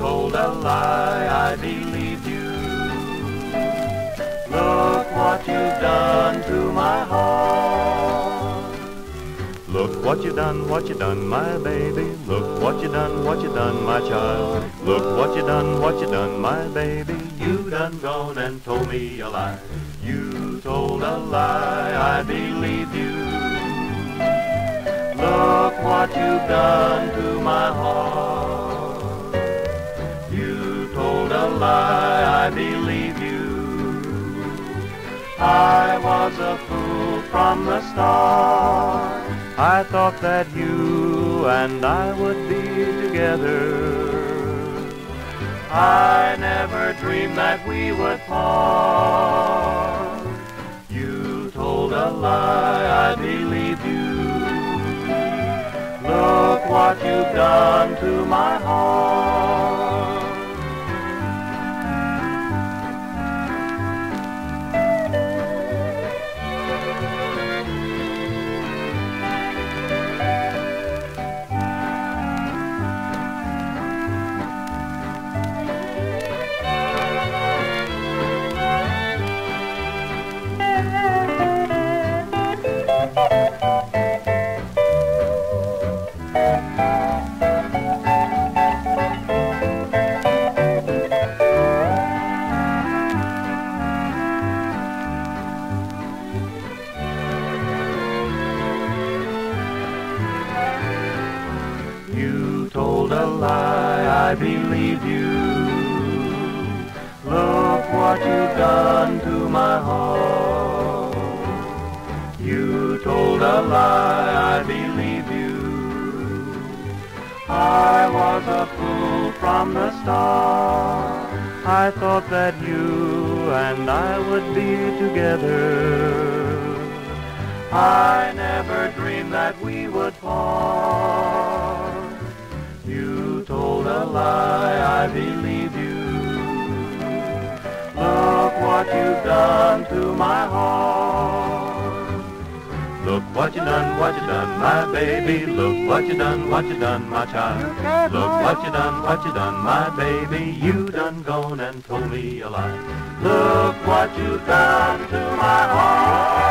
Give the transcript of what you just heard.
a lie, I believed you. Look what you've done to my heart. Look what you done, what you done, my baby. Look what you've done, what you've done, my child. Look what you've done, what you've done, my baby. You done gone and told me a lie. You told a lie, I believed you. Look what you've done You told a lie, I believe you. I was a fool from the start. I thought that you and I would be together. I never dreamed that we would part. You told a lie, I believe you. Look what you've done to my heart. You told a lie, I believed you. Look what you've done to my heart. Told a lie, I believe you. I was a fool from the start. I thought that you and I would be together. I never dreamed that we would part. You told a lie, I believe you. Look what you've done to my heart. Look what you done, what you done, my baby. Look what you done, what you done, my child. Look what you done, what you done, my baby. You done gone and told me a lie. Look what you've done to my heart.